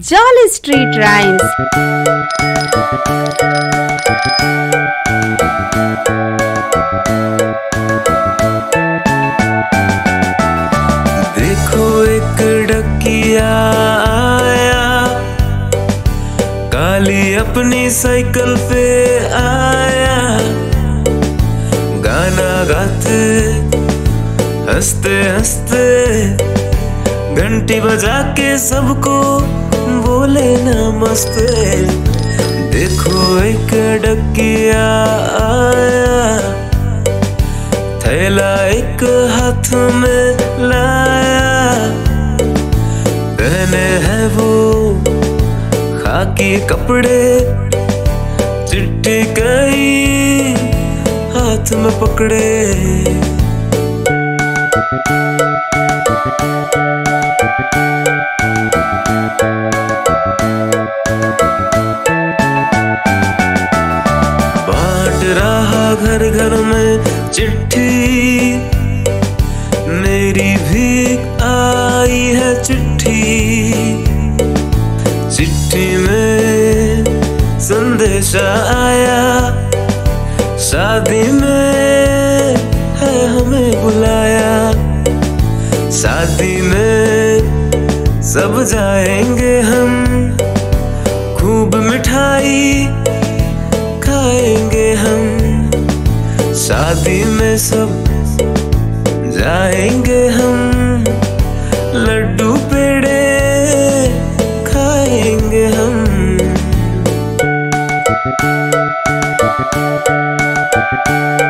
Jolly Street Rhymes. देखो एक डकिया आया काली अपनी साइकिल पे आया गाना गाते, हँसते हँसते, घंटी बजा के सबको बोले नमस्ते देखो एक डकिया आया। थैला एक हाथ में लाया। पहने हैं वो खाकी कपड़े। चिट्ठी कई हाथ में पकड़े। घर घर में चिट्ठी। मेरी भी आई है चिट्ठी। चिट्ठी में संदेशा आया। शादी में है हमें बुलाया। शादी में सब जाएँगे हम। खूब मिठाई शादी में सब जाएँगे हम लड्डू पेड़े खाएँगे हम Thank you.